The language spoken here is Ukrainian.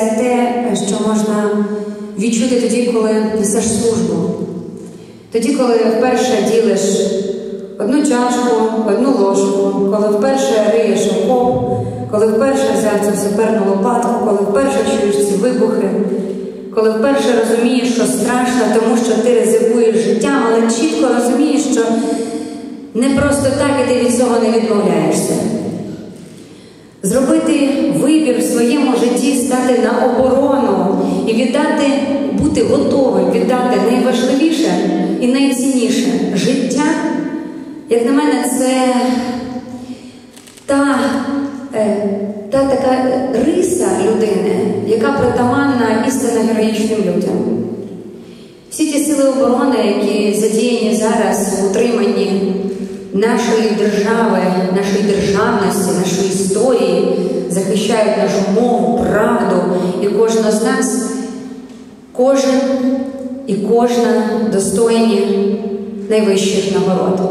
Це те, що можна відчути тоді, коли несеш службу. Тоді, коли вперше ділиш одну чашку, одну ложку, коли вперше риєш окоп, коли вперше взяв цю саперну лопатку, коли вперше чуєш ці вибухи, коли вперше розумієш, що страшно, тому що ти ризикуєш життям, але чітко розумієш, що не просто так і ти від цього не відмовляєшся. Вибір в своєму житті, стати на оборону і віддати, бути готовим, віддати найважливіше і найцінніше життя, як на мене, це та, е, та така риса людини, яка притаманна істинно героїчним людям. Всі ті сили оборони, які задіяні зараз в утриманні нашої держави, нашої державності, нашої історії, захищають нашу мову, правду і кожного з нас, кожен і кожна достойні найвищих нагород.